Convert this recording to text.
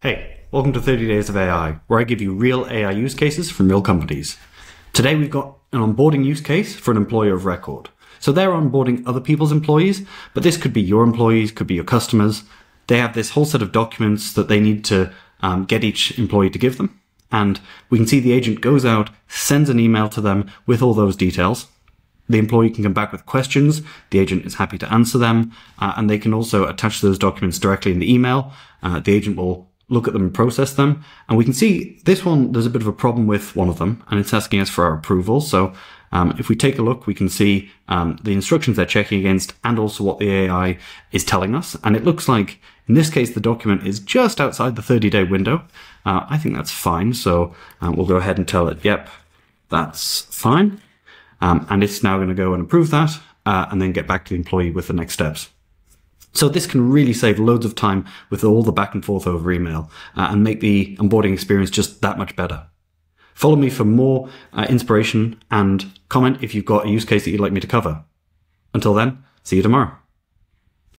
Hey, welcome to 30 Days of AI, where I give you real AI use cases from real companies. Today we've got an onboarding use case for an employer of record. So they're onboarding other people's employees, but this could be your employees, could be your customers. They have this whole set of documents that they need to um, get each employee to give them. And we can see the agent goes out, sends an email to them with all those details. The employee can come back with questions. The agent is happy to answer them. Uh, and they can also attach those documents directly in the email. Uh, the agent will look at them and process them. And we can see this one, there's a bit of a problem with one of them and it's asking us for our approval. So um, if we take a look, we can see um, the instructions they're checking against and also what the AI is telling us. And it looks like in this case, the document is just outside the 30 day window. Uh, I think that's fine. So um, we'll go ahead and tell it, yep, that's fine. Um, and it's now going to go and approve that uh, and then get back to the employee with the next steps. So this can really save loads of time with all the back and forth over email uh, and make the onboarding experience just that much better. Follow me for more uh, inspiration and comment if you've got a use case that you'd like me to cover. Until then, see you tomorrow.